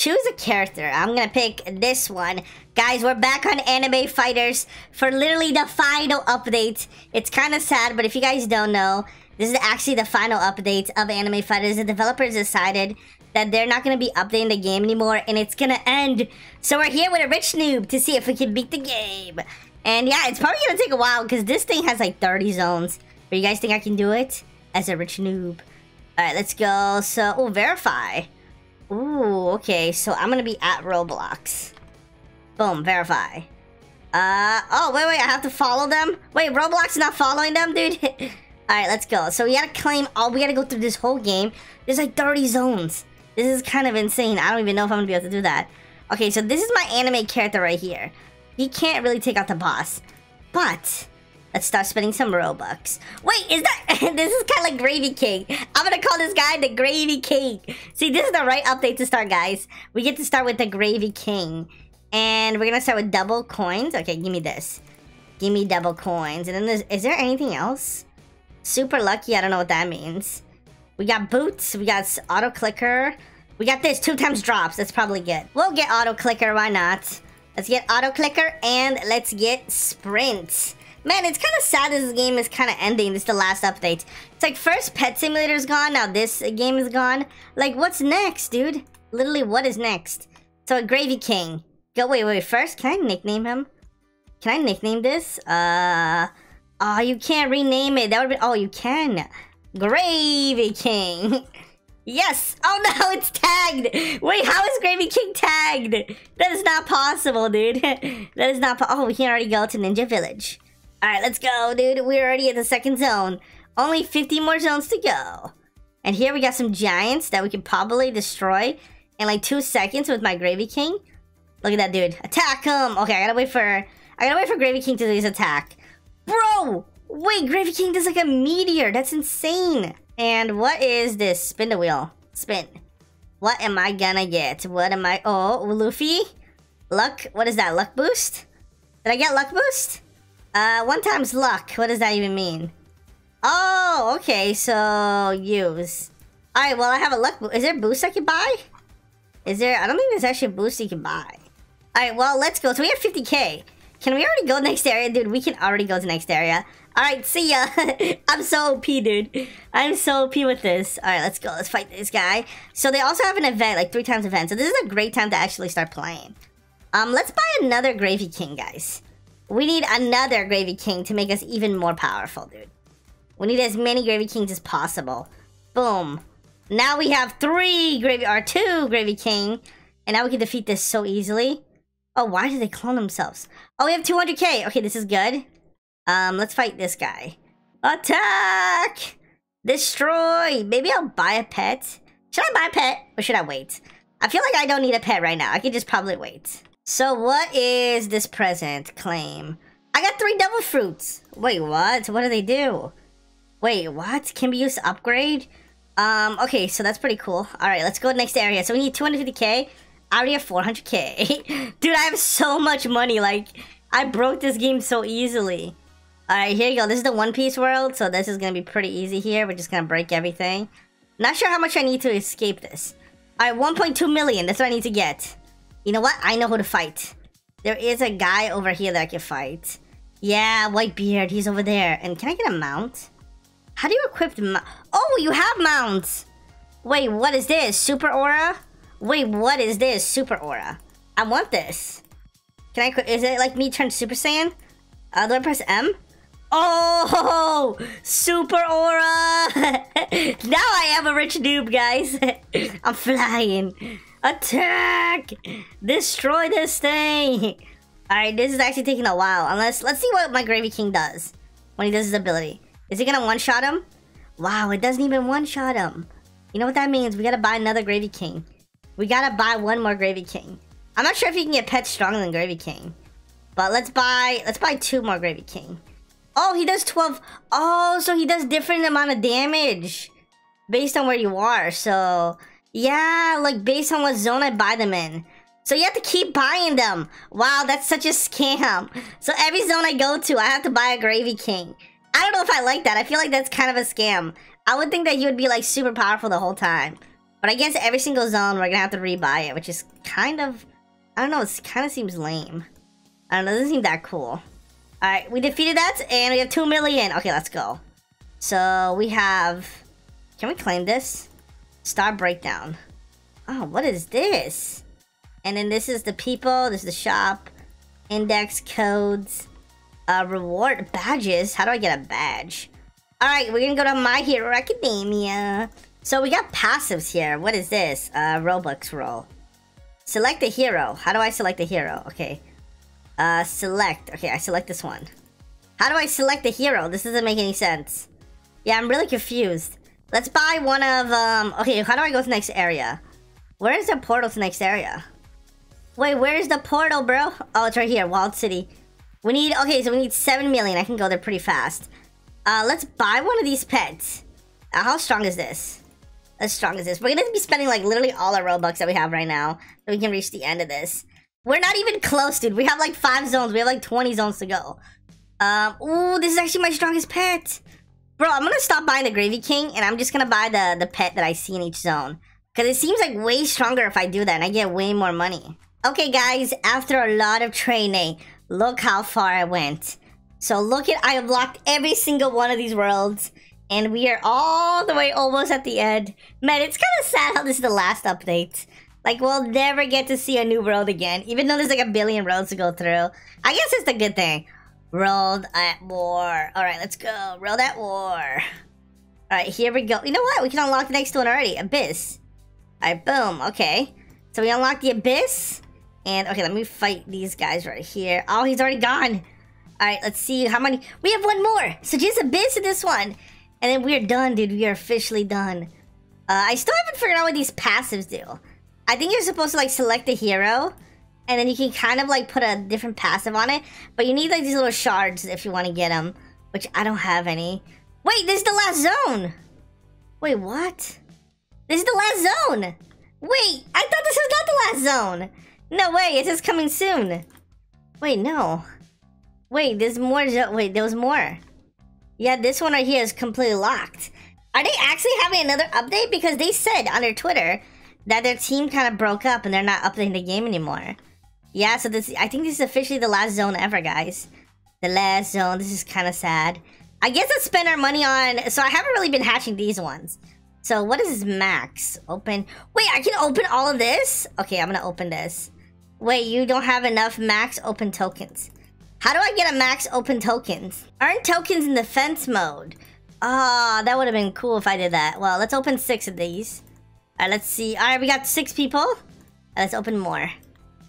choose a character. I'm gonna pick this one. Guys, we're back on Anime Fighters for literally the final update. It's kind of sad, but if you guys don't know, this is actually the final update of Anime Fighters. The developers decided that they're not to be updating the game anymore and it's to end. So we're here with a rich noob to see if we can beat the game. And yeah, it's probably to take a while because this thing has like 30 zones. But you guys think I can do it as a rich noob? Alright, let's go. So, oh, verify. Ooh, okay. So I'm to be at Roblox. Boom, verify. Uh, oh, wait, wait, I have to follow them? Wait, Roblox is not following them, dude? Alright, let's go. So we gotta claim, all, we gotta go through this whole game. There's like 30 zones. This is kind of insane. I don't even know if I'm gonna be able to do that. Okay, so this is my anime character right here. He can't really take out the boss. But, let's start spending some Robux. Wait, is that... this is kind of like Gravy King. I'm gonna call this guy the Gravy King. See, this is the right update to start, guys. We get to start with the Gravy King. And we're gonna start with double coins. Okay, give me this. Give me double coins. And then there's... Is there anything else? Super lucky, I don't know what that means. We got boots, we got auto clicker. We got this, two times drops, that's probably good. We'll get auto clicker, why not? Let's get auto clicker and let's get sprint. Man, it's kind of sad this game is kind of ending. This is the last update. It's like first Pet Simulator is gone, now this game is gone. Like, what's next, dude? Literally, what is next? So, Gravy King. Go, wait, wait, first, can I nickname him? Can I nickname this? Uh... Oh, you can't rename it. That would be... Oh, you can. Gravy King. yes. Oh, no, it's tagged. Wait, how is Gravy King tagged? That is not possible, dude. that is not... oh, we can already go to Ninja Village. All right, let's go, dude. We're already at the second zone. Only 50 more zones to go. And here we got some giants that we can probably destroy in like two seconds with my Gravy King. Look at that, dude. Attack him. Okay, I gotta wait for... I gotta wait for Gravy King to do his attack. Bro! Wait, Gravy King does like a meteor. That's insane. And what is this? Spin the wheel. Spin. What am I gonna get? What am I... Oh, Luffy? Luck? What is that? Luck boost? Did I get luck boost? Uh, one times luck. What does that even mean? Oh, okay. So, use. Alright, well, I have a luck. Is there boost I can buy? Is there... I don't think there's actually a boost you can buy. Alright, well, let's go. So we have 50k. Can we already go next area? Dude, we can already go to the next area. Alright, see ya. I'm so OP, dude. I'm so OP with this. Alright, let's go. Let's fight this guy. So they also have an event, like three times event. So this is a great time to actually start playing. Um, let's buy another Gravy King, guys. We need another Gravy King to make us even more powerful, dude. We need as many Gravy Kings as possible. Boom. Now we have three Gravy, or two Gravy King. And now we can defeat this so easily. Oh, why did they clone themselves? Oh, we have 200k. Okay, this is good. Um, let's fight this guy. Attack! Destroy! Maybe I'll buy a pet. Should I buy a pet? Or should I wait? I feel like I don't need a pet right now. I can just probably wait. So what is this present claim? I got three devil fruits. Wait, what? What do they do? Wait, what? Can be used upgrade? Um, okay, so that's pretty cool. Alright, let's go next area. So we need 250k. I already have 400k. Dude, I have so much money. Like, I broke this game so easily. Alright, here you go. This is the One Piece world, so this is going to be pretty easy here. We're just going to break everything. Not sure how much I need to escape this. Alright, 1.2 million. That's what I need to get. You know what? I know who to fight. There is a guy over here that I can fight. Yeah, Whitebeard. He's over there. And can I get a mount? How do you equip the Oh, you have mounts! Wait, what is this? Super Aura? Wait, what is this? Super Aura. I want this. Can I... Is it like me turn Super Saiyan? Uh, do I press M? Oh! Super Aura! now I am a rich noob, guys. I'm flying. Attack! Destroy this thing! Alright, this is actually taking a while. Unless... Let's see what my Gravy King does. When he does his ability. Is he gonna one-shot him? Wow, it doesn't even one-shot him. You know what that means? We gotta buy another Gravy King. We gotta buy one more Gravy King. I'm not sure if you can get pets stronger than Gravy King. But let's buy let's buy two more Gravy King. Oh, he does 12. Oh, so he does different amount of damage based on where you are. So, yeah, like based on what zone I buy them in. So you have to keep buying them. Wow, that's such a scam. So every zone I go to, I have to buy a Gravy King. I don't know if I like that. I feel like that's kind of a scam. I would think that you would be like super powerful the whole time. But I guess every single zone we're gonna have to rebuy it, which is kind of... I don't know, it kind of seems lame. I don't know, it doesn't seem that cool. Alright, we defeated that, and we have 2 million. Okay, let's go. So, we have... Can we claim this? Star Breakdown. Oh, what is this? And then this is the people, this is the shop, index codes, uh, reward badges. How do I get a badge? Alright, we're gonna go to My Hero Academia. So we got passives here. What is this? Uh, Robux roll. Select a hero. How do I select a hero? Okay. Uh, select. Okay, I select this one. How do I select a hero? This doesn't make any sense. Yeah, I'm really confused. Let's buy one of, um... Okay, how do I go to the next area? Where is the portal to the next area? Wait, where's the portal, bro? Oh, it's right here, Wild City. We need... Okay, so we need 7 million. I can go there pretty fast. Uh, let's buy one of these pets. Uh, how strong is this? As strong as this? We're gonna be spending, like, literally all our Robux that we have right now. So we can reach the end of this. We're not even close, dude. We have, like, 5 zones. We have, like, 20 zones to go. Um, ooh, this is actually my strongest pet. Bro, I'm gonna stop buying the Gravy King, and I'm just gonna buy the, the pet that I see in each zone. Because it seems like way stronger if I do that, and I get way more money. Okay, guys, after a lot of training, look how far I went. So look at, I unlocked every single one of these worlds, and we are all the way almost at the end. Man, it's kind of sad how this is the last update. Like, we'll never get to see a new world again, even though there's like a billion worlds to go through. I guess it's a good thing. Rolled at war. Alright, let's go. Rolled at war. Alright, here we go. You know what? We can unlock the next one already. Abyss. Alright, boom. Okay. So we unlock the Abyss. And, okay, let me fight these guys right here. Oh, he's already gone. Alright, let's see how many... We have one more. So just Abyss in this one. And then we're done, dude. We are officially done. Uh, I still haven't figured out what these passives do. I think you're supposed to, like, select a hero and then you can kind of like put a different passive on it. But you need like these little shards if you want to get them, which I don't have any. Wait, this is the last zone. Wait, what? This is the last zone. Wait, I thought this was not the last zone. No way, it says coming soon. Wait, no. Wait, there's more. Wait, there was more. Yeah, this one right here is completely locked. Are they actually having another update? Because they said on their Twitter that their team kind of broke up and they're not updating the game anymore. Yeah, so this I think this is officially the last zone ever, guys. The last zone. This is kind of sad. I guess let's spend our money on... So I haven't really been hatching these ones. So what is this max? Open... Wait, I can open all of this? Okay, I'm gonna open this. Wait, you don't have enough max open tokens. How do I get a max open tokens? Earn tokens in defense mode. Ah, oh, that would have been cool if I did that. Well, let's open six of these. Alright, let's see. Alright, we got six people. Let's open more.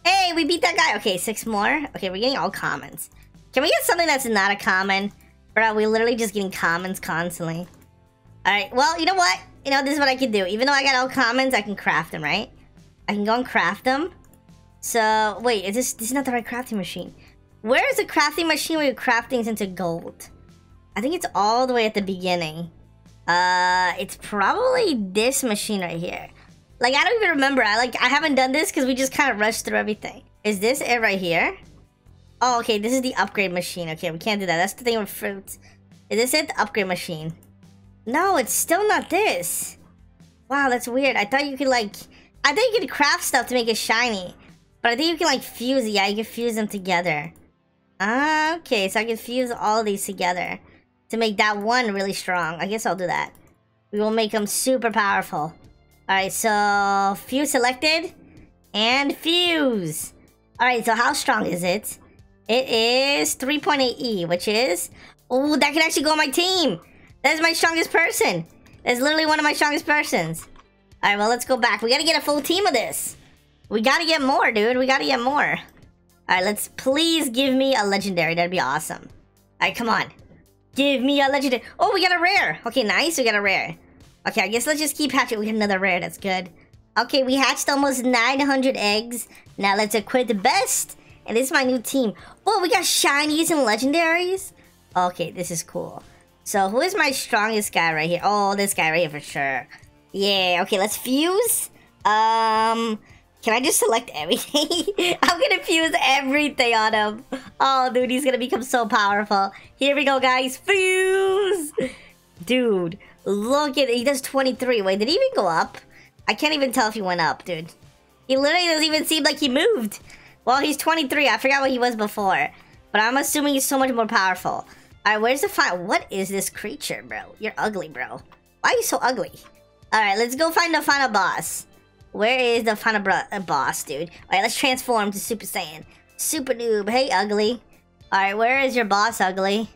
Hey, we beat that guy. Okay, six more. Okay, we're getting all commons. Can we get something that's not a common? Bro, we're literally just getting commons constantly. Alright, well, you know what? You know, this is what I can do. Even though I got all commons, I can craft them, right? I can go and craft them. So, wait, is this, this is not the right crafting machine. Where is the crafting machine where you craft things into gold? I think it's all the way at the beginning. Uh, it's probably this machine right here. Like, I don't even remember. I like I haven't done this because we just kind of rushed through everything. Is this it right here? Oh, okay. This is the upgrade machine. Okay, we can't do that. That's the thing with fruits. Is this it? The upgrade machine. No, it's still not this. Wow, that's weird. I thought you could, like... I thought you could craft stuff to make it shiny. But I think you can, like, fuse... it. Yeah, you can fuse them together. Ah, okay. So I can fuse all these together to make that one really strong. I guess I'll do that. We will make them super powerful. Alright, so fuse selected and fuse. Alright, so how strong is it? It is 3.8E, which is... Oh, that can actually go on my team. That is my strongest person. That's literally one of my strongest persons. Alright, well, let's go back. We gotta get a full team of this. We gotta get more, dude. We gotta get more. Alright, let's please give me a legendary. That'd be awesome. Alright, come on. Give me a legendary. Oh, we got a rare. Okay, nice. We got a rare. Okay, I guess let's just keep hatching. We get another rare. That's good. Okay, we hatched almost 900 eggs. Now let's equip the best. And this is my new team. Oh, we got shinies and legendaries. Okay, this is cool. So who is my strongest guy right here? Oh, this guy right here for sure. Yeah, okay, let's fuse. Um, can I just select everything? I'm gonna fuse everything on him. Oh, dude, he's gonna become so powerful. Here we go, guys. Fuse! Dude, Look at He does 23. Wait, did he even go up? I can't even tell if he went up, dude. He literally doesn't even seem like he moved. Well, he's 23. I forgot what he was before. But I'm assuming he's so much more powerful. Alright, where's the final... What is this creature, bro? You're ugly, bro. Why are you so ugly? Alright, let's go find the final boss. Where is the final uh, boss, dude? Alright, let's transform to Super Saiyan. Super Noob. Hey, ugly. Alright, where is your boss, ugly?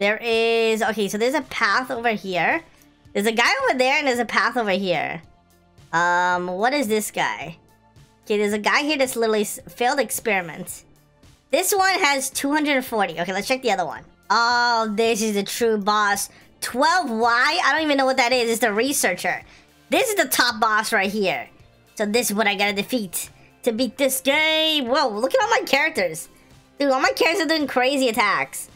There is... Okay, so there's a path over here. There's a guy over there and there's a path over here. Um, what is this guy? Okay, there's a guy here that's literally failed experiment. This one has 240. Okay, let's check the other one. Oh, this is the true boss. 12Y? I don't even know what that is. It's the researcher. This is the top boss right here. So this is what I gotta defeat. To beat this game. Whoa, look at all my characters. Dude, all my characters are doing crazy attacks.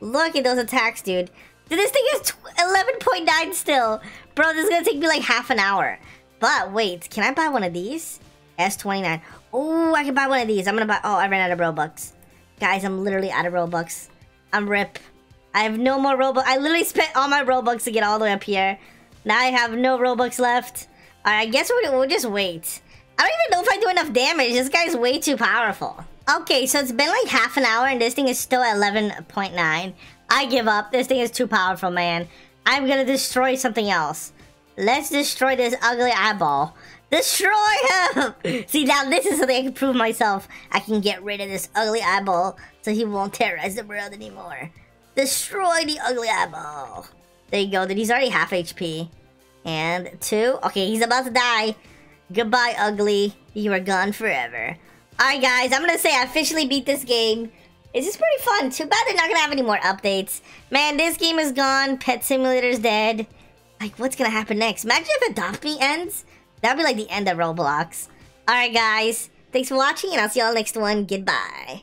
Look at those attacks, dude. This thing is 11.9 still. Bro, this is gonna take me like half an hour. But wait, can I buy one of these? S29. Oh, I can buy one of these. I'm gonna buy... Oh, I ran out of Robux. Guys, I'm literally out of Robux. I'm rip. I have no more Robux. I literally spent all my Robux to get all the way up here. Now I have no Robux left. Alright, I guess we'll, we'll just wait. I don't even know if I do enough damage. This guy's way too powerful. Okay, so it's been like half an hour and this thing is still at 11.9. I give up. This thing is too powerful, man. I'm gonna destroy something else. Let's destroy this ugly eyeball. Destroy him! See, now this is something I can prove myself. I can get rid of this ugly eyeball so he won't terrorize the world anymore. Destroy the ugly eyeball. There you go. Then he's already half HP. And two. Okay, he's about to die. Goodbye, ugly. You are gone forever. Alright, guys. I'm to say I officially beat this game. It's just pretty fun. Too bad they're not to have any more updates. Man, this game is gone. Pet Simulator's dead. Like, what's to happen next? Imagine if Adopt Me ends. That'd be like the end of Roblox. Alright, guys. Thanks for watching, and I'll see y'all next one. Goodbye.